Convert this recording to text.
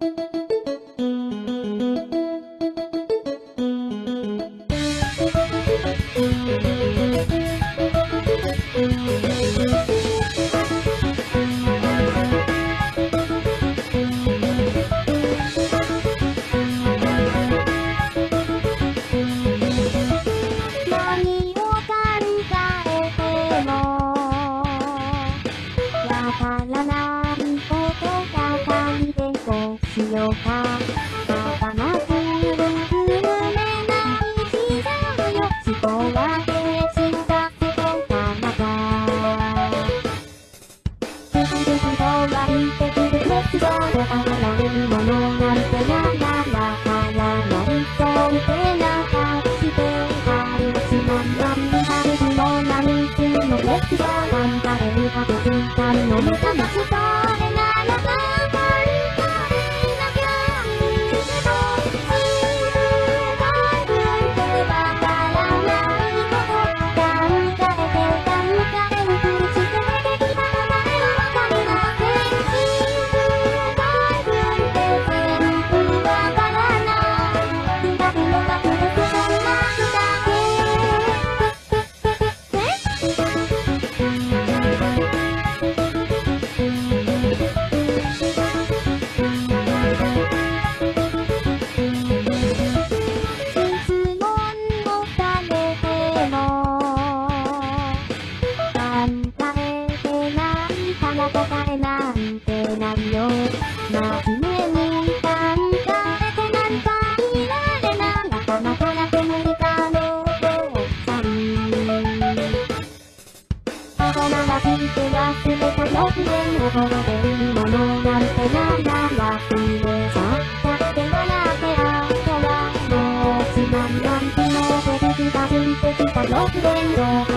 thank you. Pop. 答えなんてないよ真面目に考えてなんかいられないなから煙かのお父さん大人が聞いてが全て突然溺れているものなんてないなら忘れちゃったって笑ってあったらもうつまんなんてもう出てきたついてきた突限どうか